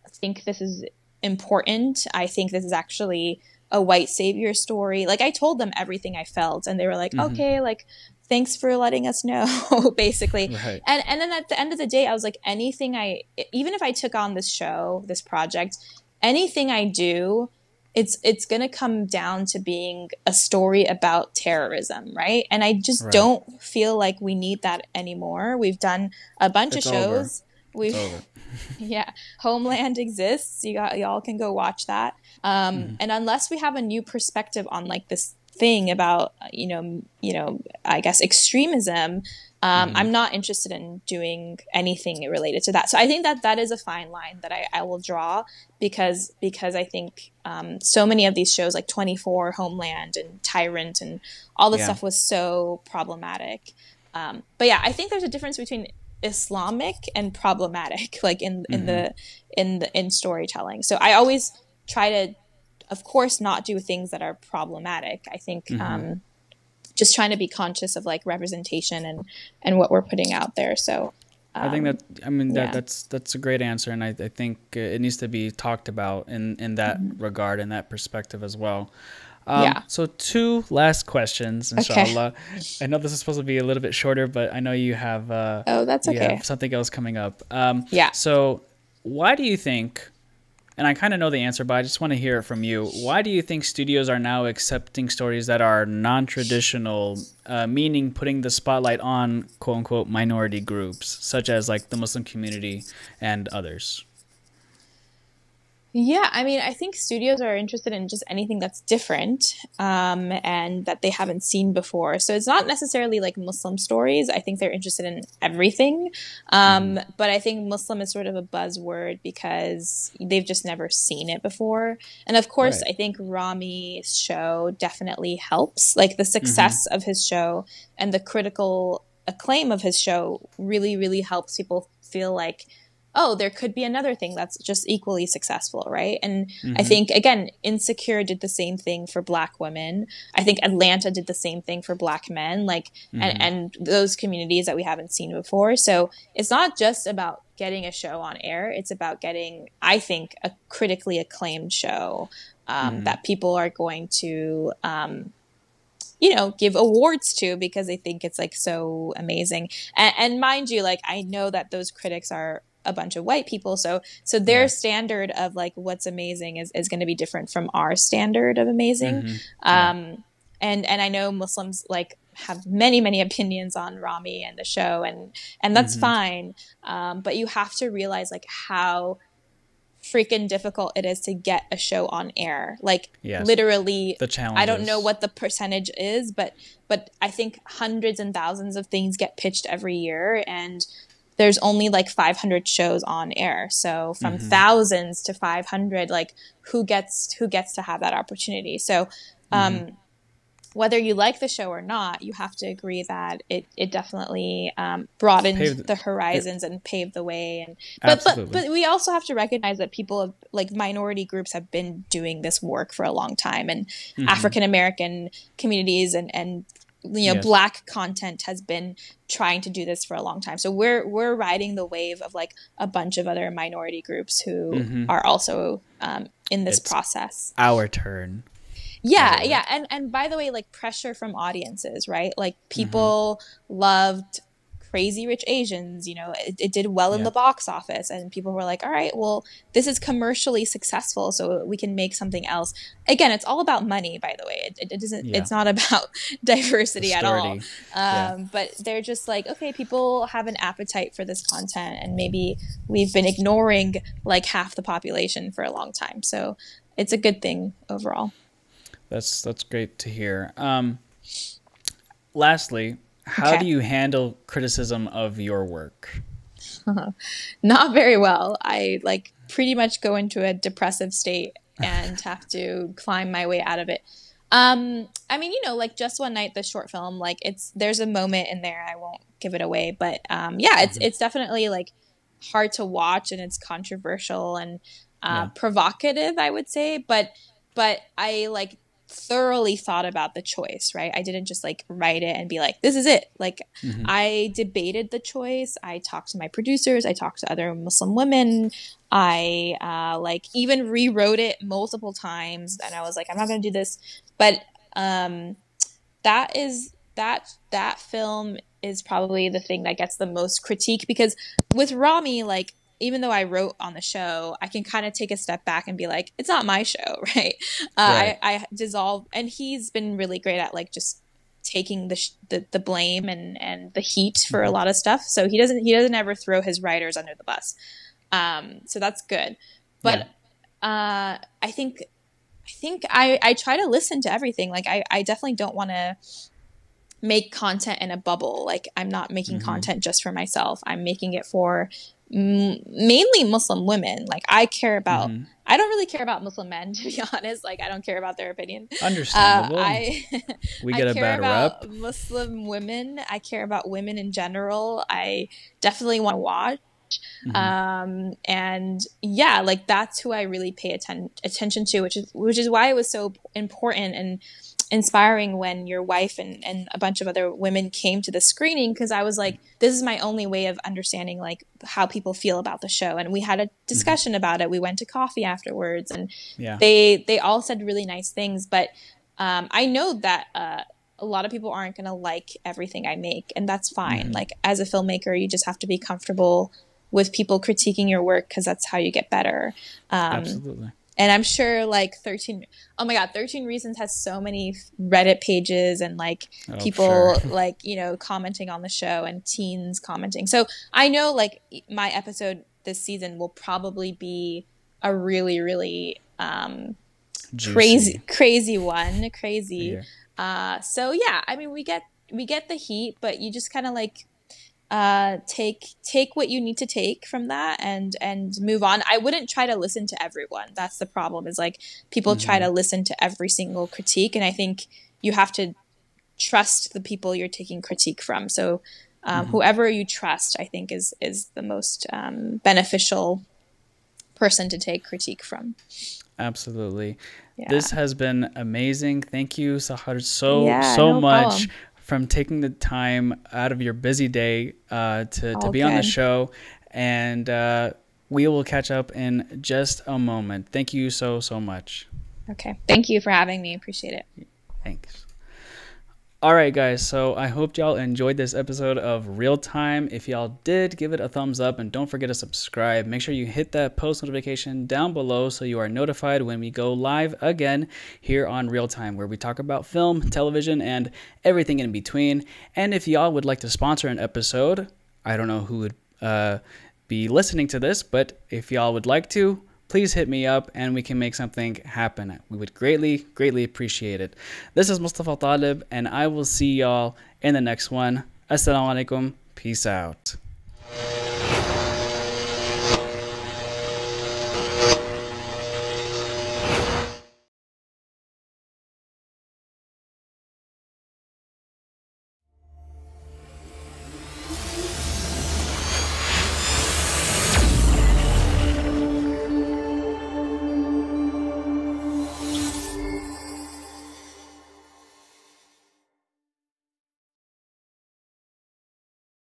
think this is important. I think this is actually a white savior story. Like I told them everything I felt, and they were like, mm-hmm. okay, like thanks for letting us know *laughs* basically right. and and then at the end of the day i was like anything i even if i took on this show this project anything i do it's it's going to come down to being a story about terrorism, right? And I just right. don't feel like we need that anymore. We've done a bunch it's of shows. Over. We've *laughs* yeah, Homeland exists. You got y'all can go watch that. Um, mm. And unless we have a new perspective on like this thing about you know you know I guess extremism, um, mm I'm not interested in doing anything related to that. So I think that that is a fine line that I, I will draw because because I think um, so many of these shows like 24, Homeland, and Tyrant, and all this yeah. stuff was so problematic. Um, but yeah, I think there's a difference between Islamic and problematic, *laughs* like in in mm-hmm. the in the in storytelling. So I always try to, of course, not do things that are problematic. I think. Mm-hmm um, just trying to be conscious of like representation and and what we're putting out there. So um, I think that I mean that yeah. that's that's a great answer, and I, I think it needs to be talked about in in that mm-hmm. regard and that perspective as well. Um, yeah. So two last questions, inshallah. Okay. I know this is supposed to be a little bit shorter, but I know you have. Uh, oh, that's okay. something else coming up. Um, yeah. So, why do you think and I kind of know the answer, but I just want to hear it from you. Why do you think studios are now accepting stories that are non traditional, uh, meaning putting the spotlight on quote unquote minority groups, such as like the Muslim community and others? Yeah, I mean, I think studios are interested in just anything that's different um, and that they haven't seen before. So it's not necessarily like Muslim stories. I think they're interested in everything. Um, mm. But I think Muslim is sort of a buzzword because they've just never seen it before. And of course, right. I think Ramy's show definitely helps. Like the success mm-hmm. of his show and the critical acclaim of his show really, really helps people feel like oh, there could be another thing that's just equally successful, right? And mm-hmm. I think, again, Insecure did the same thing for black women. I think Atlanta did the same thing for black men, like, mm-hmm. and, and those communities that we haven't seen before. So it's not just about getting a show on air, it's about getting, I think, a critically acclaimed show um, mm-hmm. that people are going to, um, you know, give awards to because they think it's like so amazing. And, and, mind you, like I know that those critics are a bunch of white people so so their yeah. standard of like what's amazing is, is going to be different from our standard of amazing mm-hmm. yeah. um and and i know muslims like have many many opinions on Ramy and the show and and that's mm-hmm. fine um but you have to realize like how freaking difficult it is to get a show on air like yes. literally the challenge i don't know what the percentage is but but i think hundreds and thousands of things get pitched every year and there's only like 500 shows on air so from mm-hmm. thousands to 500 like who gets who gets to have that opportunity so um mm-hmm. whether you like the show or not you have to agree that it it definitely um, broadened paved, the horizons it, and paved the way and but, but but we also have to recognize that people have like minority groups have been doing this work for a long time and mm-hmm. african american communities and and you know yes. black content has been trying to do this for a long time so we're we're riding the wave of like a bunch of other minority groups who mm-hmm. are also um, in this it's process our turn yeah yeah and and by the way like pressure from audiences right like people mm-hmm. loved Crazy Rich Asians, you know, it, it did well yeah. in the box office, and people were like, all right, well, this is commercially successful, so we can make something else. Again, it's all about money, by the way. It, it, it isn't. Yeah. It's not *laughs* about diversity at all. Um, yeah. But they're just like, okay, people have an appetite for this content, and maybe we've been ignoring like half the population for a long time. So it's a good thing overall. That's that's great to hear. Um, lastly, how okay. do you handle criticism of your work? *laughs* Not very well. I like pretty much go into a depressive state and *laughs* have to climb my way out of it. Um, I mean, you know, like just one night, the short film, like it's there's a moment in there. I won't give it away, but um, yeah, it's mm-hmm. it's definitely like hard to watch and it's controversial and uh, yeah. provocative, I would say. But but I like thoroughly thought about the choice, right? I didn't just like write it and be like, this is it. Like, mm-hmm. I debated the choice. I talked to my producers. I talked to other Muslim women. I uh, like even rewrote it multiple times. And I was like, I'm not going to do this. But um, that is that that film is probably the thing that gets the most critique because with Ramy, like even though I wrote on the show, I can kind of take a step back and be like, it's not my show, *laughs* right? Uh, right. I, I dissolve, and he's been really great at like just taking the, sh- the, the blame and and the heat for mm-hmm. a lot of stuff. So he doesn't he doesn't ever throw his writers under the bus. Um, so that's good. But yeah. uh, I think I think I I try to listen to everything. Like I I definitely don't want to make content in a bubble. Like I'm not making mm-hmm. content just for myself. I'm making it for mainly Muslim women. Like I care about. Mm-hmm. I don't really care about Muslim men, *laughs* to be honest. Like I don't care about their opinion. Understandable. Uh, I we *laughs* get I a bad rep. Muslim women. I care about women in general. I definitely want to watch. Mm-hmm. Um, and yeah, like that's who I really pay atten- attention to, which is which is why it was so important and inspiring when your wife and, and a bunch of other women came to the screening because I was like, this is my only way of understanding like how people feel about the show. And we had a discussion mm-hmm. about it. We went to coffee afterwards and yeah. they they all said really nice things. But um, I know that uh, a lot of people aren't gonna like everything I make, and that's fine. Mm-hmm. Like as a filmmaker, you just have to be comfortable with people critiquing your work because that's how you get better. Um, Absolutely and i'm sure like 13 oh my god 13 reasons has so many reddit pages and like oh, people sure. *laughs* like you know commenting on the show and teens commenting so i know like my episode this season will probably be a really really um crazy crazy one crazy yeah. uh so yeah i mean we get we get the heat but you just kind of like uh, take take what you need to take from that and and move on. I wouldn't try to listen to everyone. That's the problem. Is like people mm-hmm. try to listen to every single critique, and I think you have to trust the people you're taking critique from. So um, mm-hmm. whoever you trust, I think is is the most um, beneficial person to take critique from. Absolutely. Yeah. This has been amazing. Thank you, Sahar, so yeah, so no much problem from taking the time out of your busy day uh, to, to be on the show. And uh, we will catch up in just a moment. Thank you so, so much. Okay. Thank you for having me. Appreciate it. Thanks. All right, guys. So I hope y'all enjoyed this episode of Reel Time. If y'all did, give it a thumbs up and don't forget to subscribe. Make sure you hit that post notification down below so you are notified when we go live again here on Reel Time, where we talk about film, television, and everything in between. And if y'all would like to sponsor an episode, I don't know who would uh, be listening to this, but if y'all would like to, please hit me up and we can make something happen. We would greatly, greatly appreciate it. This is Mostafa Taleb, and I will see y'all in the next one. Assalamu alaikum. Peace out.